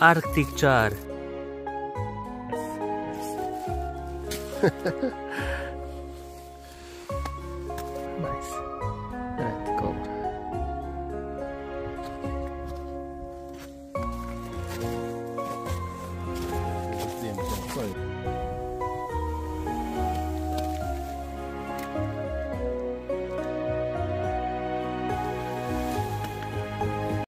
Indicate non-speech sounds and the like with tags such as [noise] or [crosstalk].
architecture. [laughs]